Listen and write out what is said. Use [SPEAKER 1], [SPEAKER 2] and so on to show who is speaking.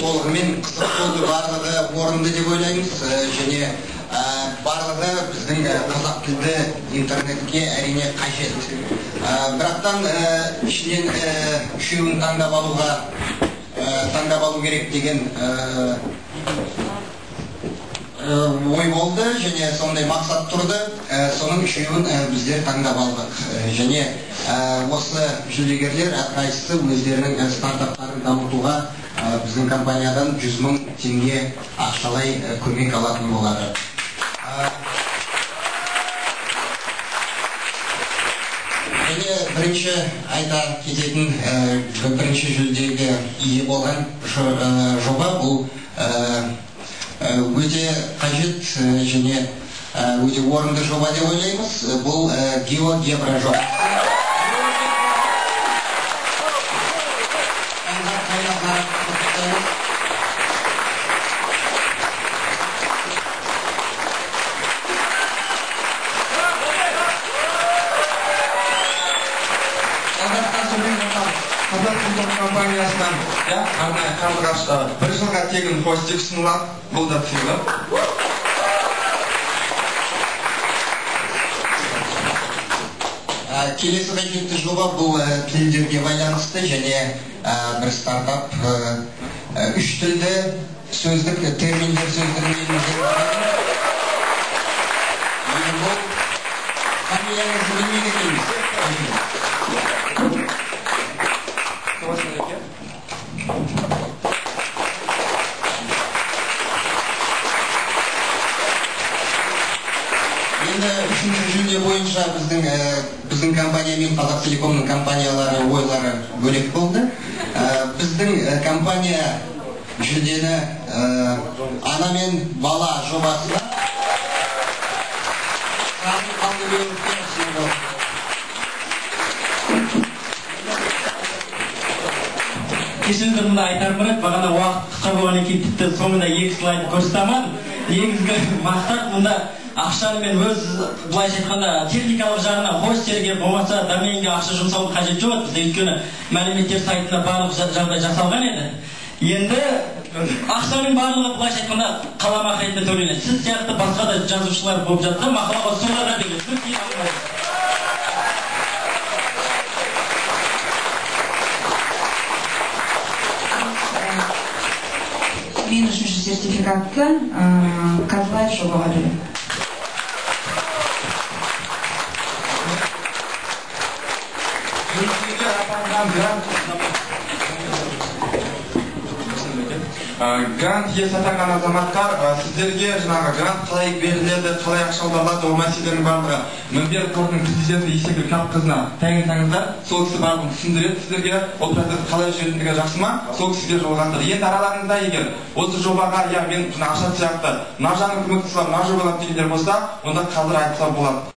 [SPEAKER 1] толығымен қызық болды барлығы орынды деп ойлаймыз. Э, және э, барлығы біздің э, қазақ тілді интернетке әрине қажет. Бірақтан ішінен үшеуін таңдап алуға таңдап алу керек деген ой болды және сондай мақсат тұрды. Соның үшеуін біздер таңдап алдық. Және осы жүлдегерлер әрқайсысы өздерінің стартаптарын дамытуға біздің компаниядан 100 мың теңге ақшалай көмек алатын болады және бірінші айта кететін бірінші жүлдеге ие болған жо- жоба бұл э, э, өте қажет э, және өте орынды жоба деп ойлаймыз. Бұл геогебра жобасы
[SPEAKER 2] қазақ компаниясынан иә арнайы қарлығаш бір жылға тегін хостик ұсынылады бұл да сыйлық
[SPEAKER 1] келесі қажетті жоба бұл тілдерге байланысты және бір стартап үш тілді сөздік терминдер сөздігін бұл білмейді екенбіз енді жүлде бойынша біздің ә, біздің компания мен қазақ телекомның компаниялары ойлары бөлек болды. Ә, біздің ә, компания жүлдені ә, ана мен бала жобасына
[SPEAKER 3] кешіріңіздер мында айтарым бар еді бағана уақыт қысқа болғаннан кейін тіпті соңында екі слайд көрсете алмадым. Негізгі мақсат мұнда ақшаны мен өз былайша айтқанда техникалық жағынан хостерге болмаса доменге ақша жұмсаудың қажеті жоқ еді. Бізде өйткені мәліметтер сайтында барлық жа- жағдай жасалған еді. Енді ақшаның барлығы былайша айтқанда қаламақы ретінде төленеді. Сіз сияқты басқа да жазушылар болып жатса мақалаға соларға алмайды.
[SPEAKER 4] мен үшінші сертификатты ы, казлайф жобаға беремін
[SPEAKER 2] жүлдеге атанған грант иесі атанған азаматтар сіздерге жаңағы грант қалай беріледі қалай ақша аударылады ол мәселенің барлығы мінбер қорының президенті есегүл кәпқызына таңертаңыздар сол кісі барлығын түсіндіреді. Сіздерге ол процесс қалай жүретіндігі жақсы ма? Сол кісіге жолығасыздар енді араларыңызда егер осы жобаға иә мен жаңа ақша сияқты мына жағын көмектесе аламын мына жобалар дегендер болса онда қазір айтса болады.